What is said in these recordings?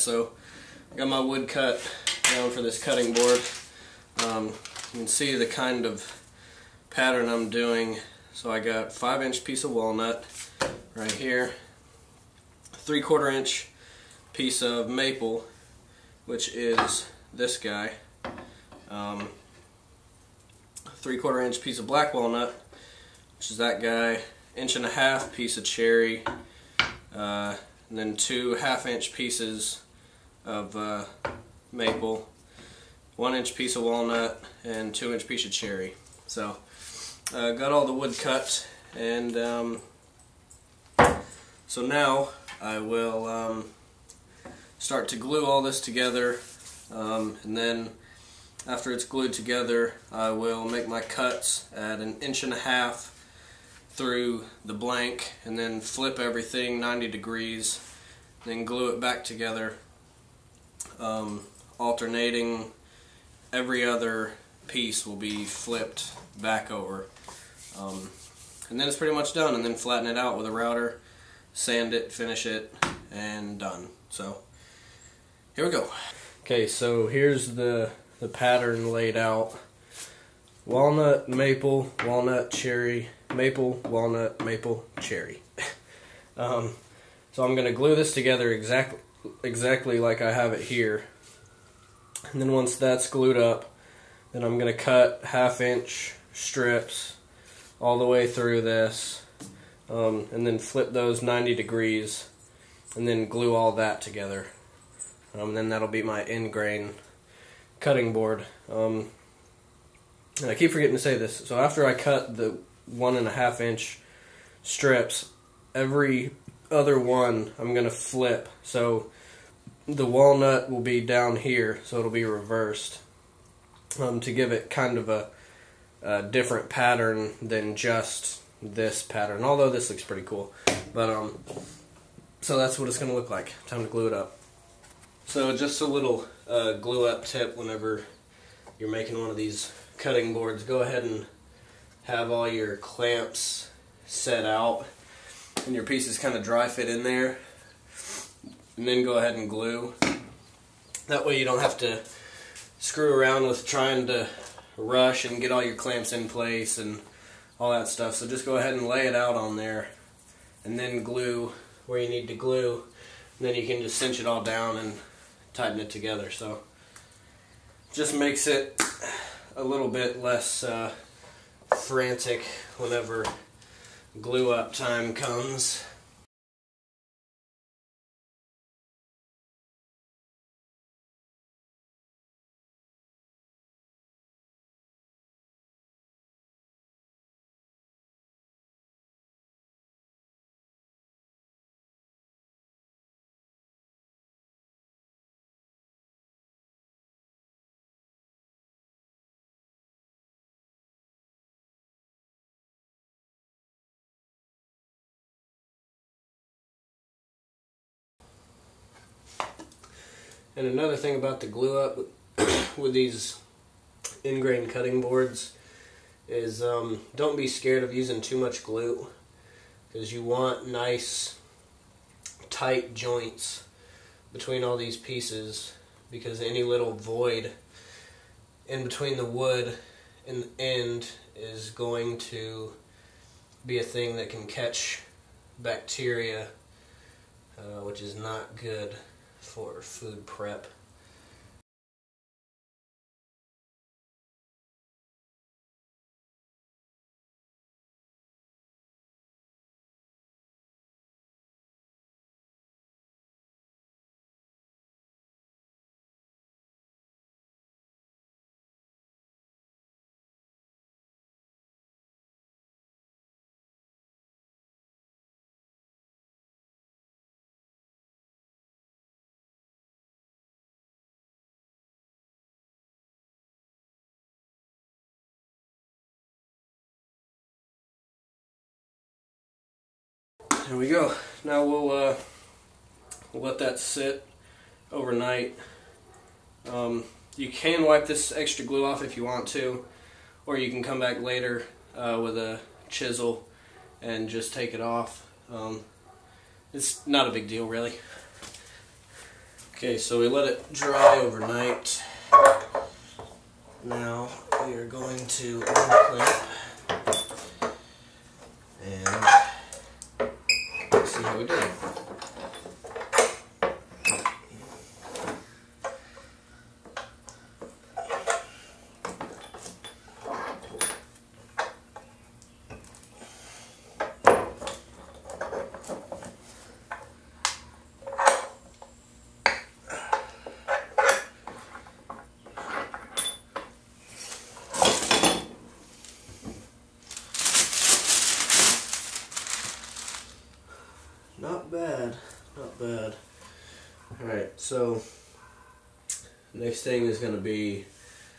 So I got my wood cut down for this cutting board. Um, you can see the kind of pattern I'm doing. So I got 5 inch piece of walnut right here, 3 quarter inch piece of maple, which is this guy, um, 3 quarter inch piece of black walnut, which is that guy, inch and a half piece of cherry, uh, and then two half inch pieces of uh, maple, one inch piece of walnut, and two inch piece of cherry. So, uh, got all the wood cut, and um, so now I will um, start to glue all this together, um, and then after it's glued together, I will make my cuts at an inch and a half through the blank and then flip everything 90 degrees then glue it back together um, alternating every other piece will be flipped back over. Um, and then it's pretty much done and then flatten it out with a router sand it finish it and done. So here we go. Okay so here's the the pattern laid out. Walnut maple walnut cherry maple, walnut, maple, cherry. um, so I'm going to glue this together exactly exactly like I have it here. And then once that's glued up, then I'm going to cut half inch strips all the way through this um, and then flip those 90 degrees and then glue all that together. Um, then that'll be my end grain cutting board. Um, and I keep forgetting to say this. So after I cut the one and a half inch strips. Every other one I'm going to flip. So the walnut will be down here, so it'll be reversed um, to give it kind of a, a, different pattern than just this pattern. Although this looks pretty cool. But um, so that's what it's going to look like. Time to glue it up. So just a little uh, glue up tip whenever you're making one of these cutting boards. Go ahead and have all your clamps set out and your pieces kind of dry fit in there and then go ahead and glue. That way you don't have to screw around with trying to rush and get all your clamps in place and all that stuff. So just go ahead and lay it out on there and then glue where you need to glue. And then you can just cinch it all down and tighten it together. So just makes it a little bit less uh, frantic whenever glue up time comes. And another thing about the glue up with these end grain cutting boards is um, don't be scared of using too much glue because you want nice tight joints between all these pieces because any little void in between the wood and the end is going to be a thing that can catch bacteria uh, which is not good for food prep. There we go. Now we'll, uh, we'll let that sit overnight. Um, you can wipe this extra glue off if you want to, or you can come back later uh, with a chisel and just take it off. Um, it's not a big deal really. Okay, so we let it dry overnight. Now we are going to unclamp and see how we do. Not bad, not bad. Alright, so next thing is going to be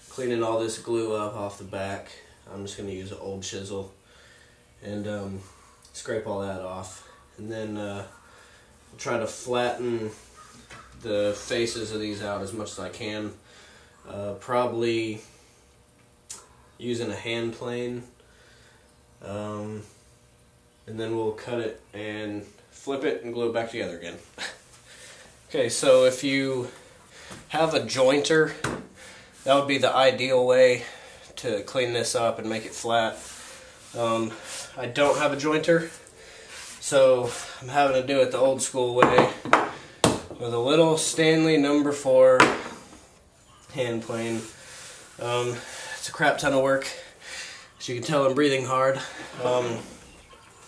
cleaning all this glue up off the back. I'm just going to use an old chisel and um, scrape all that off. And then uh, try to flatten the faces of these out as much as I can. Uh, probably using a hand plane. Um, and then we'll cut it and flip it and glue it back together again. okay, so if you have a jointer, that would be the ideal way to clean this up and make it flat. Um, I don't have a jointer, so I'm having to do it the old school way with a little Stanley number four hand plane. Um, it's a crap ton of work. As you can tell, I'm breathing hard. Um,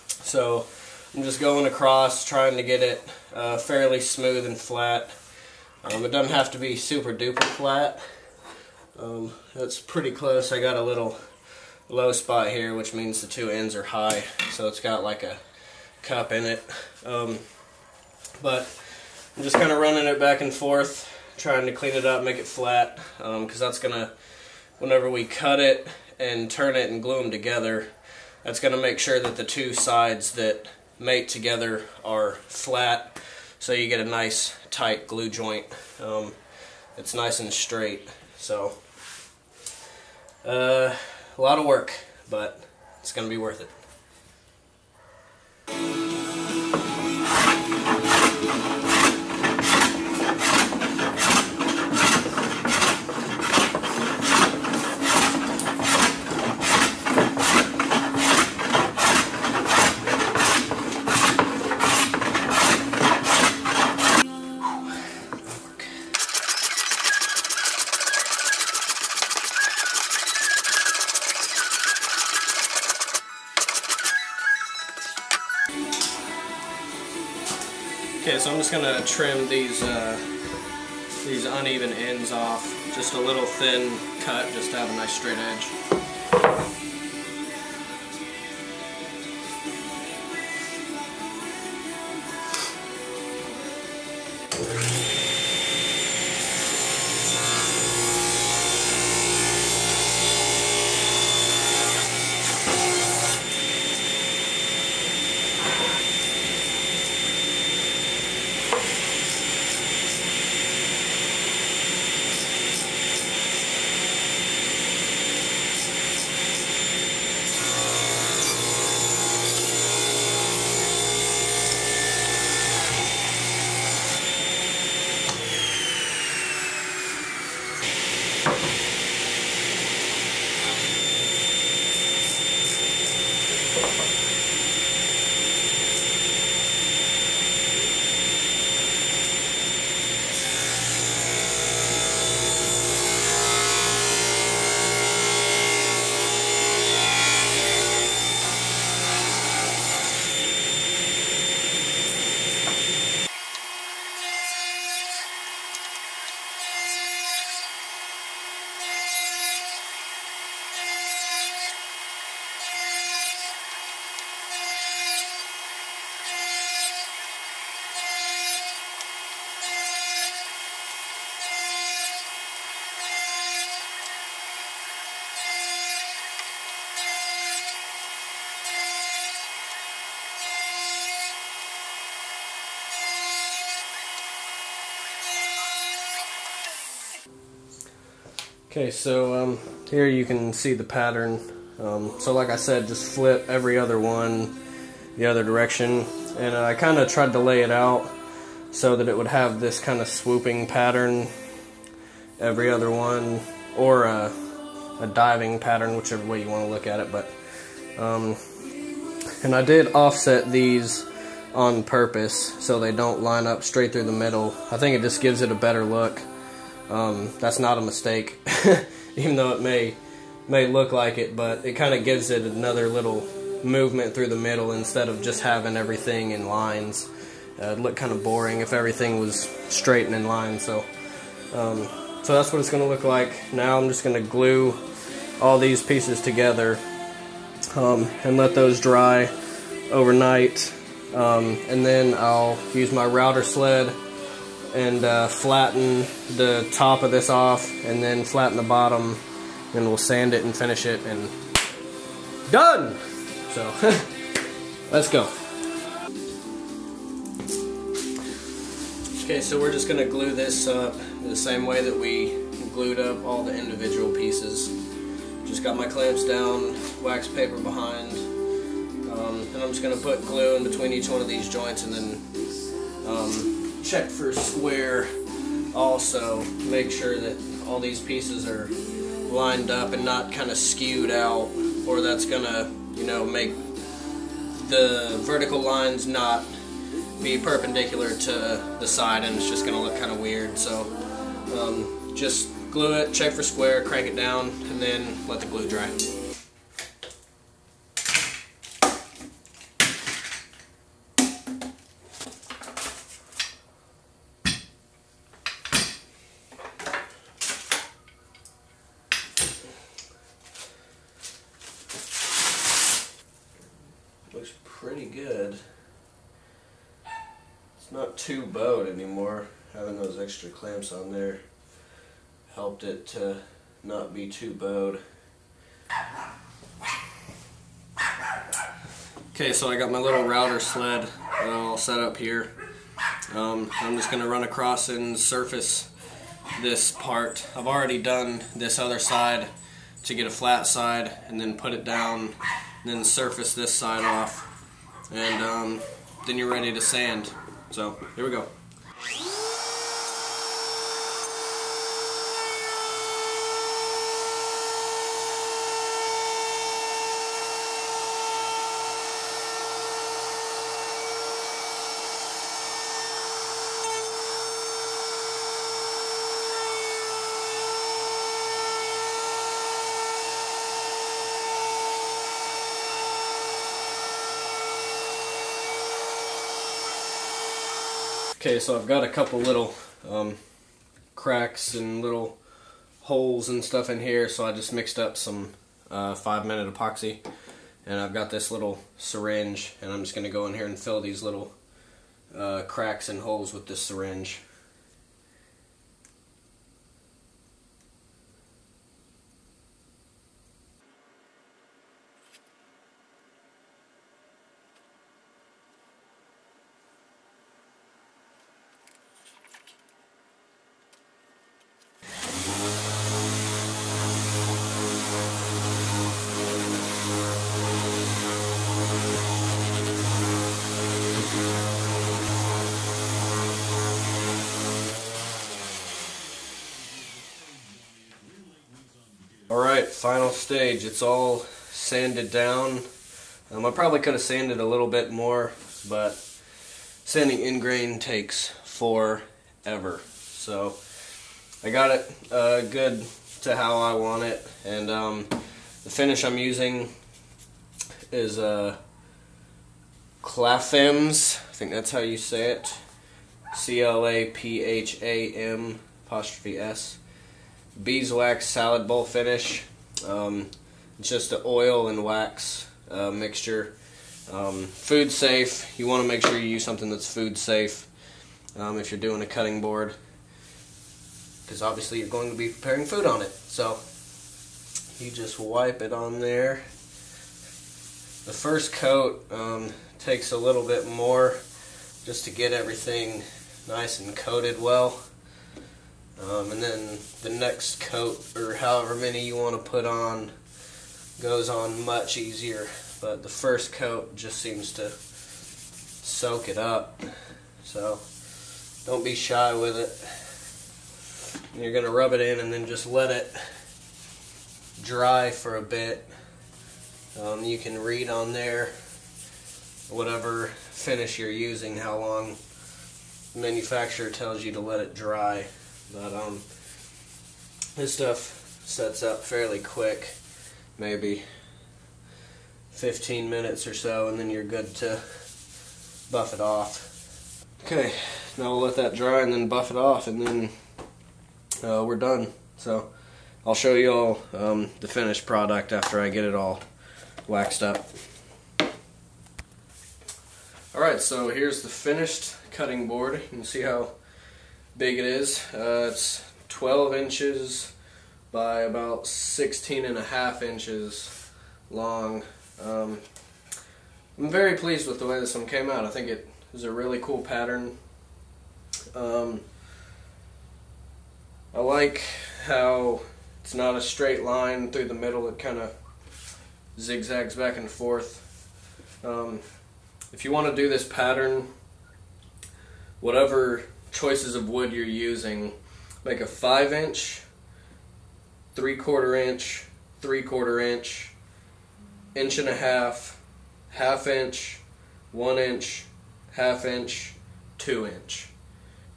so I'm just going across, trying to get it uh, fairly smooth and flat. Um, it doesn't have to be super duper flat. Um, that's pretty close. I got a little low spot here, which means the two ends are high. So it's got like a cup in it. Um, but I'm just kind of running it back and forth, trying to clean it up, make it flat, because um, that's going to, whenever we cut it and turn it and glue them together, that's going to make sure that the two sides that mate together are flat so you get a nice tight glue joint. Um, it's nice and straight. So, uh, a lot of work, but it's to be worth it. Gonna trim these uh, these uneven ends off. Just a little thin cut, just to have a nice straight edge. Okay, so um, here you can see the pattern. Um, so like I said, just flip every other one the other direction. And I kind of tried to lay it out so that it would have this kind of swooping pattern every other one or a, a diving pattern whichever way you want to look at it but um, and I did offset these on purpose so they don't line up straight through the middle I think it just gives it a better look um, that's not a mistake even though it may may look like it but it kind of gives it another little movement through the middle instead of just having everything in lines uh, it'd look kind of boring if everything was straight and in line. So, um, so that's what it's going to look like. Now I'm just going to glue all these pieces together um, and let those dry overnight. Um, and then I'll use my router sled and uh, flatten the top of this off and then flatten the bottom and we'll sand it and finish it and done! So, let's go. Okay, so we're just to glue this up the same way that we glued up all the individual pieces. Just got my clamps down, wax paper behind, um, and I'm just to put glue in between each one of these joints and then um, check for square also. Make sure that all these pieces are lined up and not kind of skewed out or that's to, you know, make the vertical lines not be perpendicular to the side and it's just to look kind of weird. So um, just glue it, check for square, crank it down, and then let the glue dry. Looks good not too bowed anymore. Having those extra clamps on there helped it to not be too bowed. Okay, so I got my little router sled all set up here. Um, I'm just going to run across and surface this part. I've already done this other side to get a flat side and then put it down and then surface this side off and um, then you're ready to sand. So here we go. Okay, so I've got a couple little um, cracks and little holes and stuff in here, so I just mixed up some uh, five minute epoxy and I've got this little syringe and I'm just going to go in here and fill these little uh, cracks and holes with this syringe. Final stage. It's all sanded down. Um, I probably could have sanded a little bit more, but sanding end grain takes forever. So I got it uh, good to how I want it, and um, the finish I'm using is uh, Clapham's. I think that's how you say it. C-L-A-P-H-A-M apostrophe S beeswax salad bowl finish. Um, it's just an oil and wax uh, mixture. Um, food safe. You want to make sure you use something that's food safe um, if you're doing a cutting board because obviously you're going to be preparing food on it. So you just wipe it on there. The first coat um, takes a little bit more just to get everything nice and coated well. Um, and then the next coat, or however many you want to put on, goes on much easier. But the first coat just seems to soak it up. So don't be shy with it. You're going to rub it in and then just let it dry for a bit. Um, you can read on there whatever finish you're using, how long the manufacturer tells you to let it dry. But um, this stuff sets up fairly quick, maybe 15 minutes or so, and then you're good to buff it off. Okay, now we'll let that dry and then buff it off, and then uh, we're done. So I'll show you all um, the finished product after I get it all waxed up. Alright, so here's the finished cutting board. You can see how big it is. Uh, it's 12 inches by about 16 and a half inches long. Um, I'm very pleased with the way this one came out. I think it is a really cool pattern. Um, I like how it's not a straight line through the middle. It kind of zigzags back and forth. Um, if you want to do this pattern, whatever choices of wood you're using, make a 5 inch, 3 quarter inch, 3 quarter inch, inch and a half, half inch, 1 inch, half inch, 2 inch.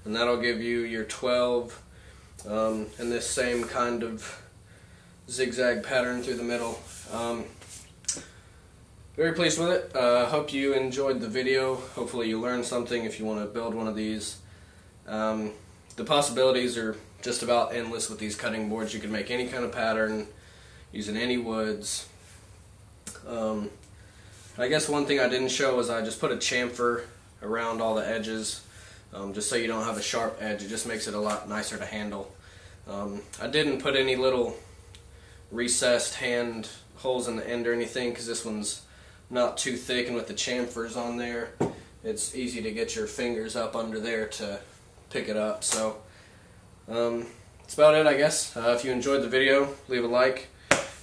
And that'll give you your 12 um, and this same kind of zigzag pattern through the middle. Um, very pleased with it. Uh, hope you enjoyed the video. Hopefully you learned something if you want to build one of these. Um, the possibilities are just about endless with these cutting boards. You can make any kind of pattern using any woods. Um, I guess one thing I didn't show was I just put a chamfer around all the edges um, just so you don't have a sharp edge. It just makes it a lot nicer to handle. Um, I didn't put any little recessed hand holes in the end or anything because this one's not too thick and with the chamfers on there it's easy to get your fingers up under there to pick it up. So um, that's about it I guess. Uh, if you enjoyed the video leave a like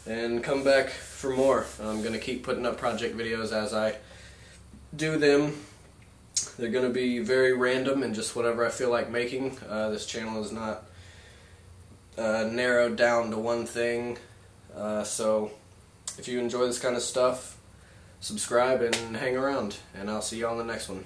and come back for more. I'm gonna keep putting up project videos as I do them. They're gonna be very random and just whatever I feel like making. Uh, this channel is not uh, narrowed down to one thing. Uh, so if you enjoy this kind of stuff subscribe and hang around, and I'll see you on the next one.